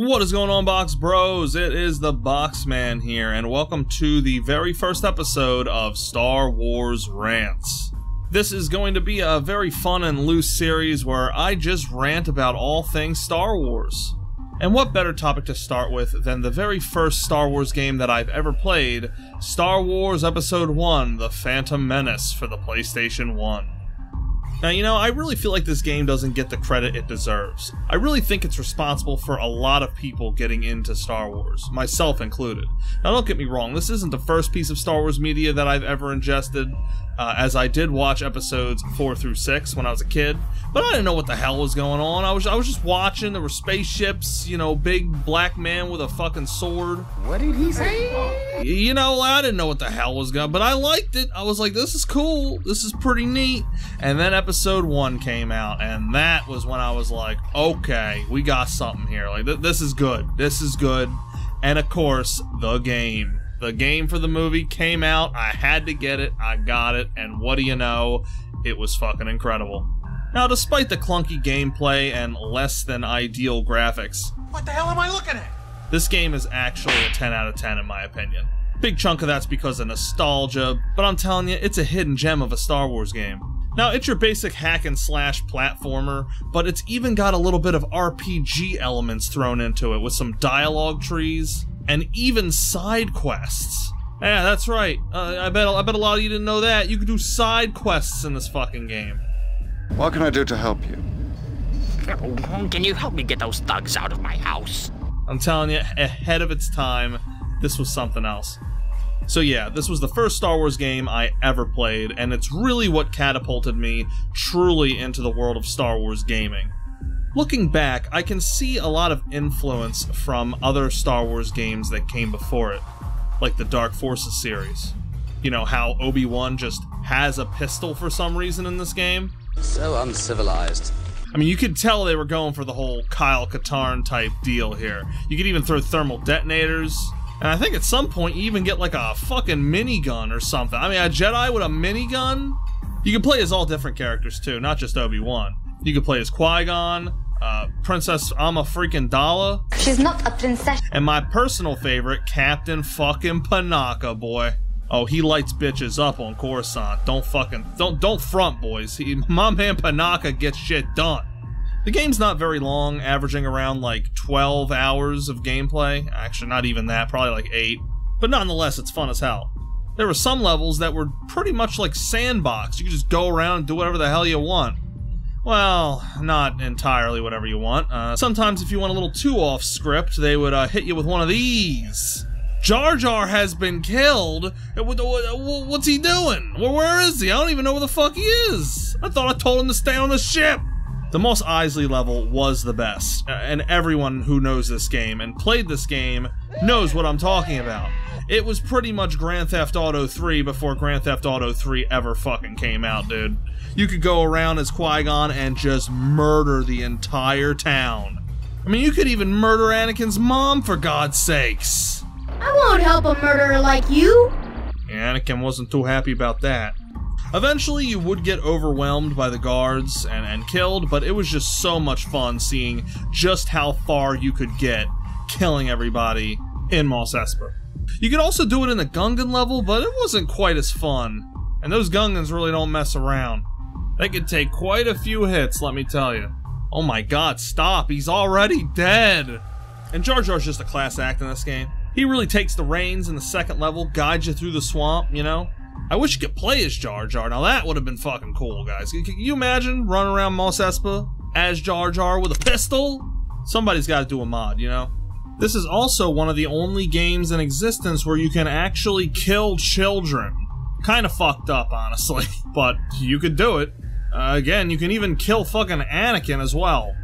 What is going on, Box Bros? It is the Boxman here, and welcome to the very first episode of Star Wars Rants. This is going to be a very fun and loose series where I just rant about all things Star Wars. And what better topic to start with than the very first Star Wars game that I've ever played, Star Wars Episode 1 The Phantom Menace for the PlayStation 1. Now, you know, I really feel like this game doesn't get the credit it deserves. I really think it's responsible for a lot of people getting into Star Wars, myself included. Now, don't get me wrong, this isn't the first piece of Star Wars media that I've ever ingested, uh, as I did watch episodes 4 through 6 when I was a kid, but I didn't know what the hell was going on. I was, I was just watching, there were spaceships, you know, big black man with a fucking sword. What did he say? You know, I didn't know what the hell was going on, but I liked it. I was like, this is cool, this is pretty neat. And then episode 1 came out, and that was when I was like, okay, we got something here. Like, th this is good. This is good. And of course, the game. The game for the movie came out. I had to get it. I got it. And what do you know? It was fucking incredible. Now, despite the clunky gameplay and less than ideal graphics, What the hell am I looking at? this game is actually a 10 out of 10 in my opinion. Big chunk of that's because of nostalgia, but I'm telling you, it's a hidden gem of a Star Wars game. Now, it's your basic hack and slash platformer, but it's even got a little bit of RPG elements thrown into it with some dialogue trees and even side quests. Yeah, that's right. Uh, I bet I bet a lot of you didn't know that. You could do side quests in this fucking game. What can I do to help you? Can you help me get those thugs out of my house? I'm telling you, ahead of its time, this was something else. So yeah, this was the first Star Wars game I ever played, and it's really what catapulted me truly into the world of Star Wars gaming. Looking back, I can see a lot of influence from other Star Wars games that came before it, like the Dark Forces series. You know, how Obi-Wan just has a pistol for some reason in this game? So uncivilized. I mean, you could tell they were going for the whole Kyle Katarn type deal here. You could even throw thermal detonators. And I think at some point you even get like a fucking minigun or something. I mean, a Jedi with a minigun? You can play as all different characters too, not just Obi-Wan. You can play as Qui-Gon, uh, Princess Ama freaking Dala, She's not a princess. and my personal favorite, Captain fucking Panaka, boy. Oh, he lights bitches up on Coruscant. Don't fucking don't don't front, boys. He, my man Panaka gets shit done. The game's not very long, averaging around like 12 hours of gameplay. Actually, not even that, probably like 8. But nonetheless, it's fun as hell. There were some levels that were pretty much like sandbox. You could just go around and do whatever the hell you want. Well, not entirely whatever you want. Uh, sometimes, if you went a little too off script, they would uh, hit you with one of these. Jar Jar has been killed. Uh, what- What's he doing? Where is he? I don't even know where the fuck he is. I thought I told him to stay on the ship. The Mos Eisley level was the best, and everyone who knows this game and played this game knows what I'm talking about. It was pretty much Grand Theft Auto 3 before Grand Theft Auto 3 ever fucking came out, dude. You could go around as Qui-Gon and just murder the entire town. I mean, you could even murder Anakin's mom, for God's sakes. I won't help a murderer like you. Anakin wasn't too happy about that. Eventually, you would get overwhelmed by the guards and, and killed, but it was just so much fun seeing just how far you could get killing everybody in Mos Espa. You could also do it in the Gungan level, but it wasn't quite as fun. And those Gungans really don't mess around. They could take quite a few hits, let me tell you. Oh my god, stop, he's already dead! And Jar Jar's just a class act in this game. He really takes the reins in the second level, guides you through the swamp, you know? I wish you could play as Jar Jar. Now that would have been fucking cool, guys. Can, can you imagine running around Mos Espa as Jar Jar with a pistol? Somebody's got to do a mod, you know? This is also one of the only games in existence where you can actually kill children. Kind of fucked up, honestly, but you could do it. Uh, again, you can even kill fucking Anakin as well.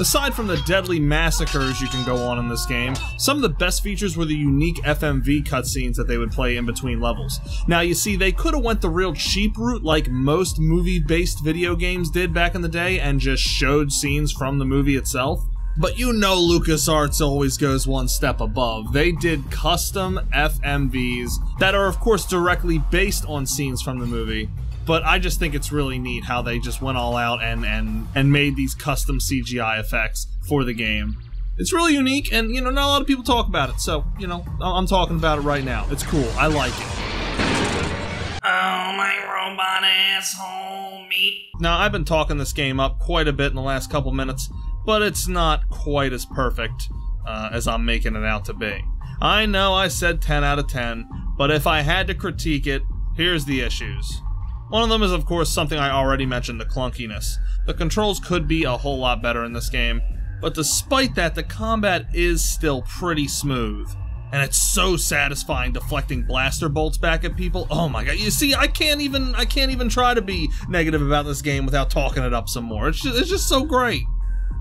Aside from the deadly massacres you can go on in this game, some of the best features were the unique FMV cutscenes that they would play in between levels. Now, you see, they could have went the real cheap route like most movie-based video games did back in the day and just showed scenes from the movie itself. But you know LucasArts always goes one step above. They did custom FMVs that are of course directly based on scenes from the movie, but I just think it's really neat how they just went all out and and and made these custom CGI effects for the game. It's really unique, and you know, not a lot of people talk about it. So, you know, I'm talking about it right now. It's cool. I like it. Oh, my robot asshole meat. Now, I've been talking this game up quite a bit in the last couple minutes, but it's not quite as perfect uh, as I'm making it out to be. I know I said 10 out of 10, but if I had to critique it, here's the issues. One of them is, of course, something I already mentioned the clunkiness. The controls could be a whole lot better in this game, but despite that, the combat is still pretty smooth. And it's so satisfying deflecting blaster bolts back at people. Oh my god! You see, I can't even I can't even try to be negative about this game without talking it up some more. It's just, it's just so great.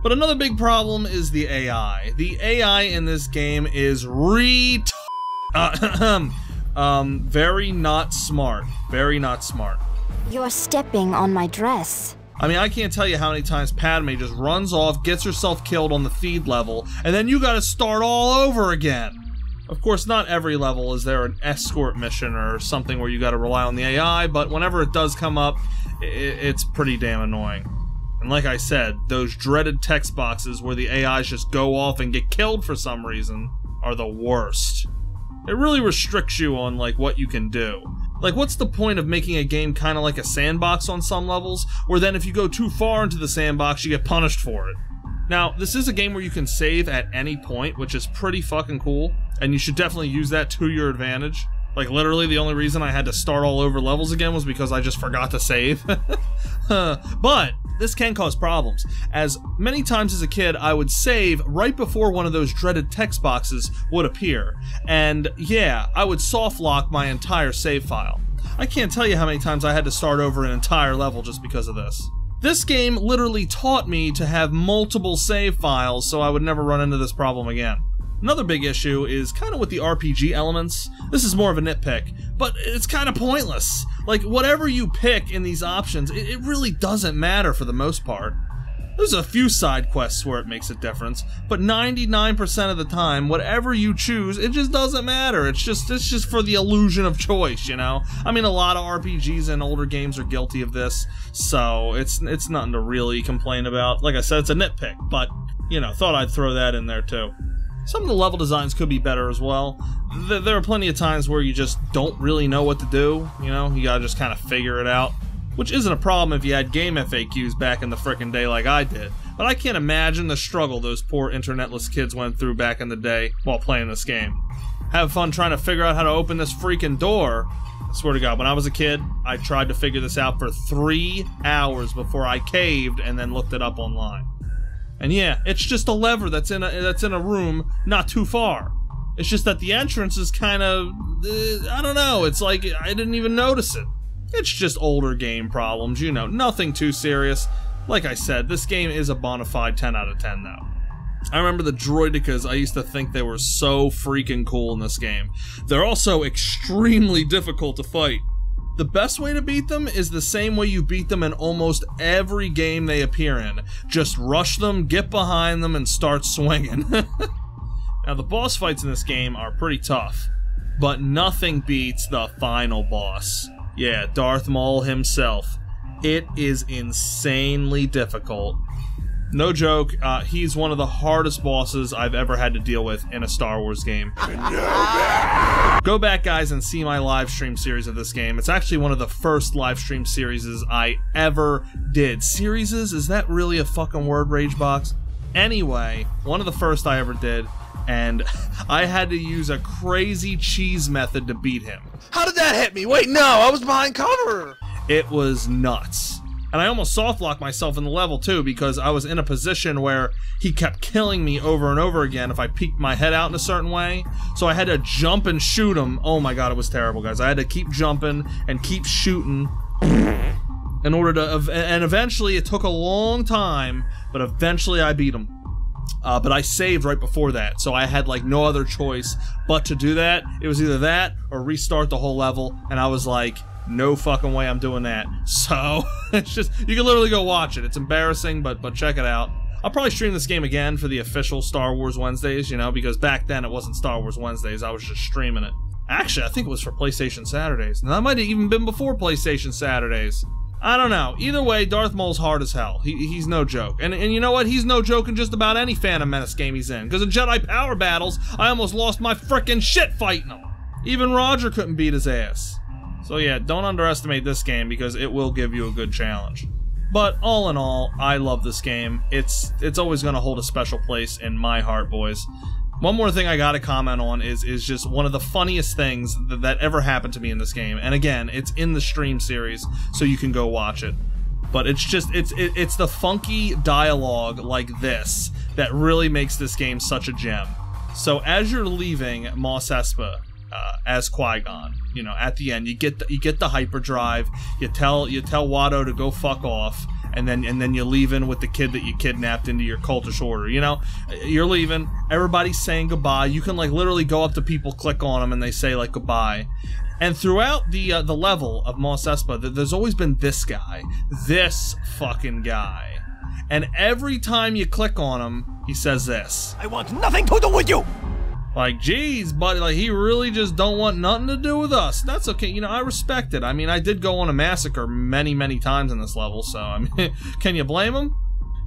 But another big problem is the AI. The AI in this game is re uh, um very not smart. Very not smart. You're stepping on my dress. I mean, I can't tell you how many times Padme just runs off, gets herself killed on the Theed level, and then you gotta start all over again. Of course, not every level is there an escort mission or something where you gotta rely on the AI, but whenever it does come up, it's pretty damn annoying. And like I said, those dreaded text boxes where the AIs just go off and get killed for some reason are the worst. It really restricts you on like what you can do. Like what's the point of making a game kind of like a sandbox on some levels, where then if you go too far into the sandbox you get punished for it? Now, this is a game where you can save at any point, which is pretty fucking cool, and you should definitely use that to your advantage. Like, literally, the only reason I had to start all over levels again was because I just forgot to save. but, this can cause problems, as many times as a kid I would save right before one of those dreaded text boxes would appear, and yeah, I would soft lock my entire save file. I can't tell you how many times I had to start over an entire level just because of this. This game literally taught me to have multiple save files so I would never run into this problem again. Another big issue is kind of with the RPG elements. This is more of a nitpick, but it's kind of pointless. Like, whatever you pick in these options, it, it really doesn't matter for the most part. There's a few side quests where it makes a difference, but 99% of the time, whatever you choose, it just doesn't matter. It's just it's just for the illusion of choice, you know. I mean, a lot of RPGs and older games are guilty of this, so it's it's nothing to really complain about. Like I said, it's a nitpick, but you know, thought I'd throw that in there too. Some of the level designs could be better as well. Th- There are plenty of times where you just don't really know what to do, you know, you gotta just kind of figure it out. Which isn't a problem if you had GameFAQs back in the frickin' day like I did. But I can't imagine the struggle those poor internetless kids went through back in the day while playing this game. Have fun trying to figure out how to open this freaking door. I swear to God, when I was a kid, I tried to figure this out for three hours before I caved and then looked it up online. And yeah, it's just a lever that's in a that's in a room not too far. It's just that the entrance is kind of uh, I don't know. It's like I didn't even notice it. It's just older game problems, you know, nothing too serious. Like I said, this game is a bona fide 10 out of 10 though. I remember the droidekas, I used to think they were so freaking cool in this game. They're also extremely difficult to fight. The best way to beat them is the same way you beat them in almost every game they appear in. Just rush them, get behind them, and start swinging. now, the boss fights in this game are pretty tough, but nothing beats the final boss. Yeah, Darth Maul himself. It is insanely difficult. No joke, uh, he's one of the hardest bosses I've ever had to deal with in a Star Wars game. Go back, guys, and see my live stream series of this game. It's actually one of the first live stream series I ever did. Series? Is that really a fucking word, Ragebox? Anyway, one of the first I ever did, and I had to use a crazy cheese method to beat him. How did that hit me? Wait, no, I was behind cover. It was nuts. And I almost soft locked myself in the level too because I was in a position where he kept killing me over and over again if I peeked my head out in a certain way. So I had to jump and shoot him. Oh my god, it was terrible, guys. I had to keep jumping and keep shooting in order to. And eventually, it took a long time, but eventually I beat him. Uh, but I saved right before that, so I had like no other choice but to do that. It was either that or restart the whole level, and I was like, no fucking way I'm doing that. So it's just you can literally go watch it. It's embarrassing, but but check it out. I'll probably stream this game again for the official Star Wars Wednesdays, you know, because back then it wasn't Star Wars Wednesdays. I was just streaming it. Actually, I think it was for PlayStation Saturdays. Now that might have even been before PlayStation Saturdays. I don't know. Either way, Darth Maul's hard as hell. He, he's no joke. And, and you know what? He's no joke in just about any Phantom Menace game he's in. Because in Jedi Power Battles, I almost lost my frickin' shit fighting him. Even Roger couldn't beat his ass. So yeah, don't underestimate this game because it will give you a good challenge. But all in all, I love this game. It's it's always going to hold a special place in my heart, boys. One more thing I gotta comment on is is just one of the funniest things that, that ever happened to me in this game. And again, it's in the stream series, so you can go watch it. But it's just it's it, it's the funky dialogue like this that really makes this game such a gem. So as you're leaving Mos Espa uh, as Qui Gon, you know, at the end, you get the, you get the hyperdrive. You tell you tell Watto to go fuck off, and then and then you leave in with the kid that you kidnapped into your cultish order. You know, you're leaving. Everybody's saying goodbye. You can like literally go up to people, click on them, and they say like goodbye. And throughout the uh, the level of Mos Espa, th- there's always been this guy, this fucking guy. And every time you click on him, he says this. I want nothing to do with you! Like, geez, buddy, like he really just don't want nothing to do with us. That's okay. You know, I respect it. I mean, I did go on a massacre many, many times in this level, so I mean, can you blame him?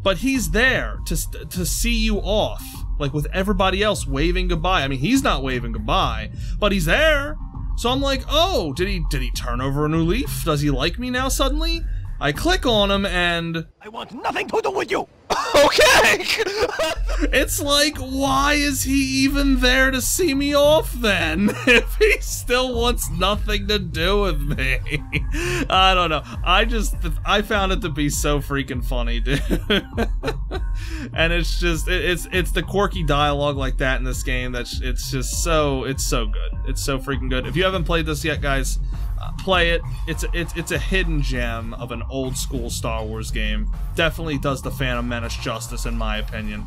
But he's there to to see you off, like with everybody else waving goodbye. I mean, he's not waving goodbye, but he's there. So I'm like, oh, did he did he turn over a new leaf? Does he like me now suddenly? I click on him and I want nothing to do with you! okay! it's like, why is he even there to see me off then? If he still wants nothing to do with me. I don't know. I just, I found it to be so freaking funny, dude. and it's just, it's, it's the quirky dialogue like that in this game that's, it's just so, it's so good. It's so freaking good. If you haven't played this yet, guys, uh, play it. It's it's it's a hidden gem of an old school Star Wars game. Definitely does the Phantom Menace justice in my opinion.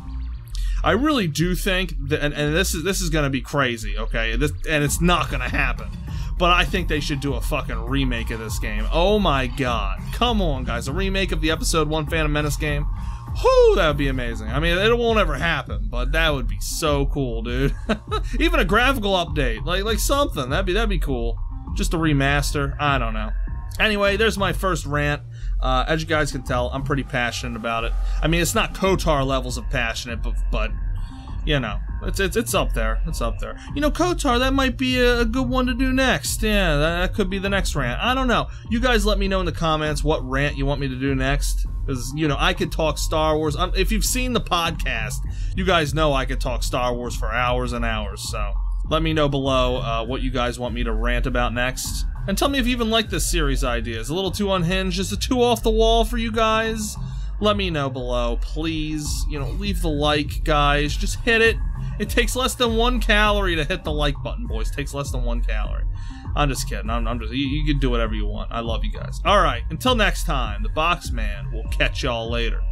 I really do think that, and, and this is this is gonna be crazy, okay? This and it's not gonna happen. But I think they should do a fucking remake of this game. Oh my god. Come on, guys. A remake of the Episode 1 Phantom Menace game. Whoo, that would be amazing. I mean, it won't ever happen, but that would be so cool, dude. Even a graphical update, like like something. That'd be that'd be cool. Just a remaster. I don't know. Anyway, there's my first rant. Uh, as you guys can tell, I'm pretty passionate about it. I mean, it's not KOTOR levels of passionate, but, but you know, it's, it's it's up there. It's up there. You know, KOTOR, that might be a, good one to do next. Yeah, that, that, could be the next rant. I don't know. You guys let me know in the comments what rant you want me to do next. Because, you know, I could talk Star Wars. I'm, if you've seen the podcast, you guys know I could talk Star Wars for hours and hours, so... Let me know below uh, what you guys want me to rant about next. And tell me if you even like this series idea. Is a little too unhinged? Is it too off the wall for you guys? Let me know below, please. You know, leave the like, guys. Just hit it. It takes less than one calorie to hit the like button, boys. It takes less than one calorie. I'm just kidding. I'm, I'm just. You, you can do whatever you want. I love you guys. All right. Until next time, the Box Man will catch y'all later.